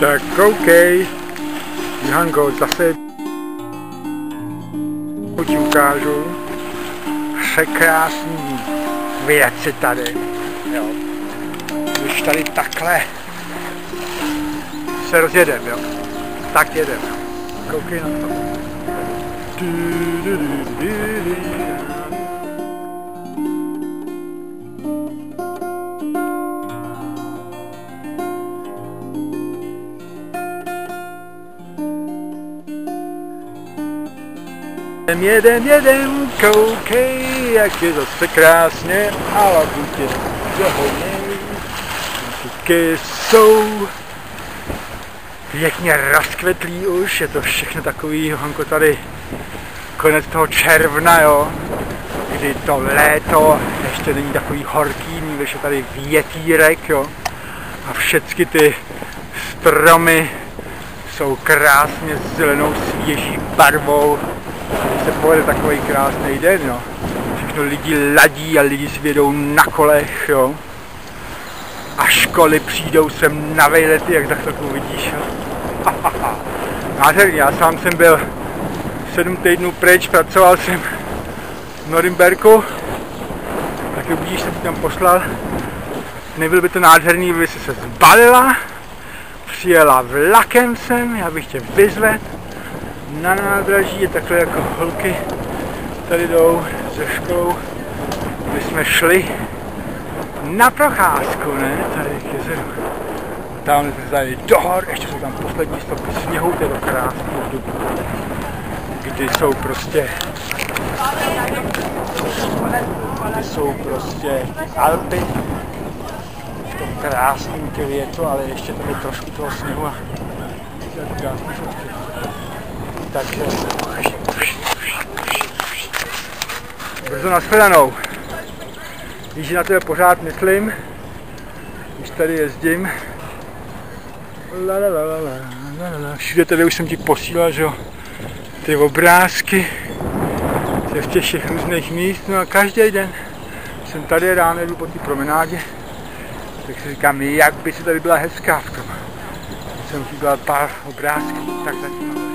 Tak koukej, Johanko, zase ti ukážu překrásný věci tady. Jo. Když tady takhle se rozjedem, jo. Tak jedem. Koukej na to. Du, du, du, du, du, Jedem, jedem, jedem, koukej, jak je zase krásně, a labutě zahonej. Tuky jsou. Pěkně rozkvetlý už, je to všechno takový, Hanko, tady konec toho června, jo, kdy to léto ještě není takový horký, když je tady větírek, jo, a všechny ty stromy jsou krásně zelenou svěží barvou, se povede takový krásný den, jo. Všechno lidi ladí a lidi si vědou na kolech, jo. A školy přijdou sem na vejlety, jak za chvilku vidíš, jo. Nádherný, já sám jsem byl sedm týdnů pryč, pracoval jsem v Norimberku, tak uvidíš, jsem tam poslal. Nebyl by to nádherný, kdyby se zbalila, přijela vlakem sem, já bych tě vyzvedl, na nádraží je takhle jako holky tady jdou ze školou. My jsme šli na procházku, ne? Tady k jezeru. Tam jsme tady do hor, ještě jsou tam poslední stopy sněhu, to je to krásný období, kdy jsou prostě kdy jsou prostě Alpy v tom krásném květu, ale ještě tady trošku toho sněhu a je krásný takže brzo nashledanou. Že na tebe pořád myslím, když tady jezdím. La, la, la, la, la, la, la. Všude tady už jsem ti posílal, že jo, ty obrázky ze těch všech různých míst, no a každý den jsem tady ráno jdu po té promenádě, tak si říkám, jak by se tady byla hezká v tom. Jsem dal pár obrázků, tak zatím